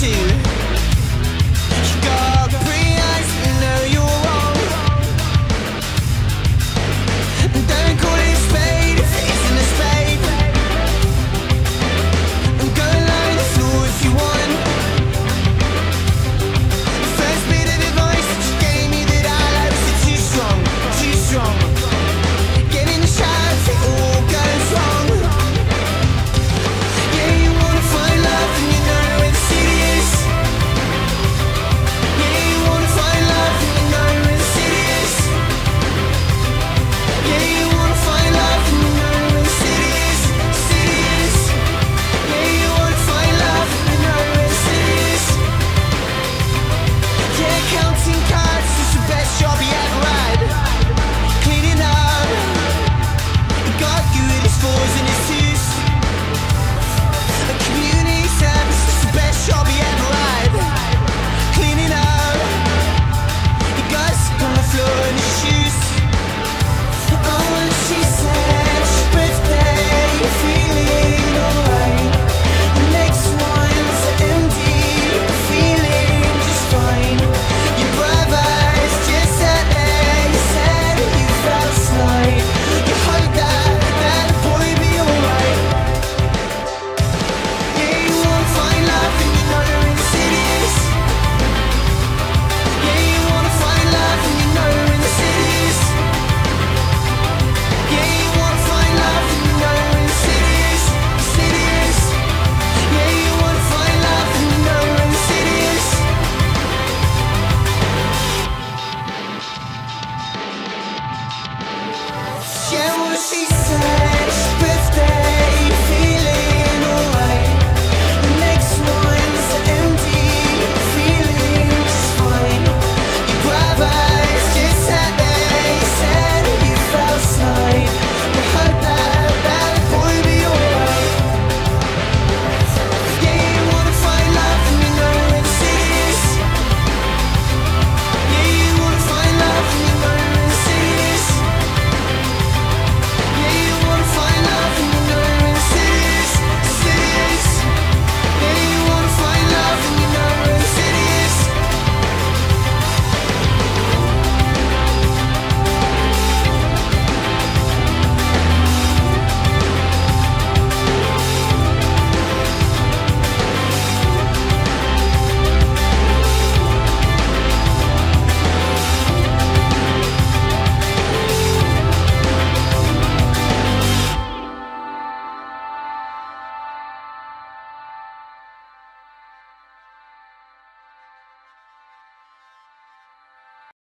And she's